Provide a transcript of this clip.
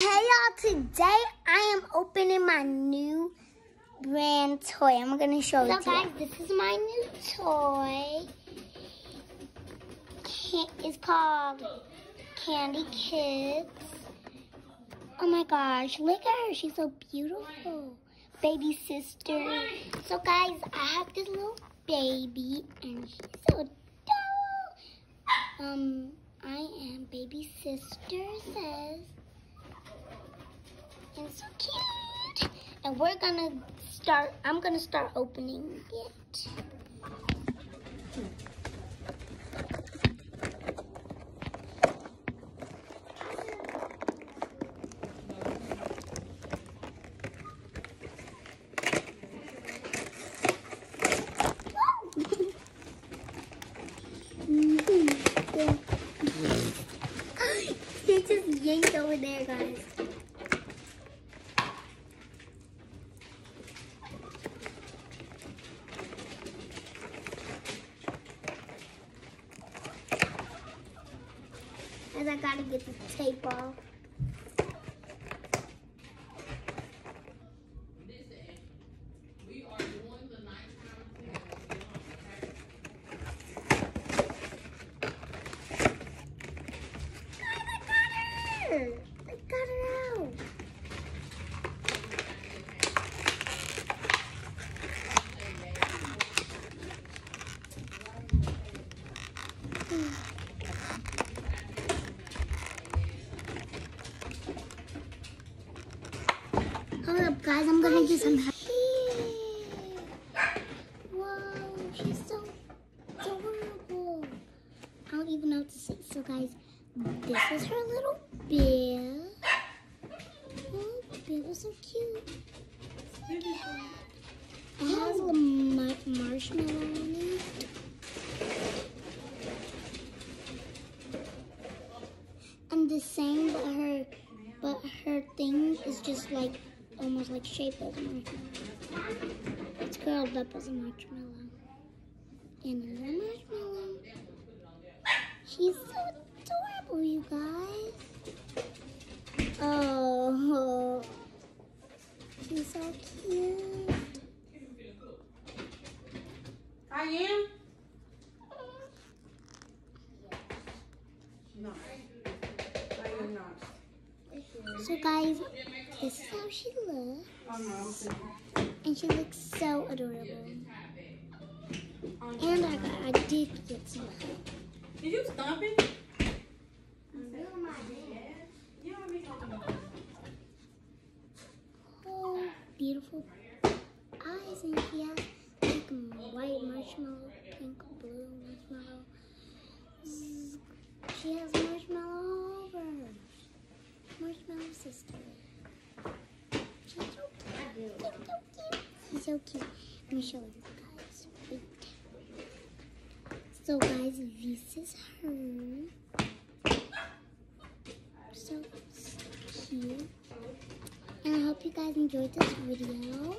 Hey y'all, today I am opening my new brand toy. I'm gonna show you. So guys, this is my new toy. It's called Candy Kids. Oh my gosh, look at her. She's so beautiful. Baby sister. So guys, I have this little baby and she's so adorable. Um, I am baby sister says. And so cute. And we're gonna start, I'm gonna start opening it. He just yanked over there, guys. I gotta get the tape off. Hold up, guys. I'm gonna do some. Whoa, she's so adorable. I don't even know what to say. So, guys, this is her little bill. Oh, bill is so cute. It has a mar marshmallow on it. And the same, but her, but her thing is just like almost like shaped as a marshmallow. It's curled up as a marshmallow. And another marshmallow. She's so adorable, you guys. Oh, she's so cute. I am? Oh. No. I am not. So guys, this is how she looks. And she looks so adorable. And I, got, I did get some Did you stomp it? Oh, beautiful eyes and she has like white marshmallow, pink, blue marshmallow. She has marshmallow all over her. Marshmallow sister. She's so cute. So. She's so cute. Let me show you guys. Wait. So guys, this is her. So cute. And I hope you guys enjoyed this video.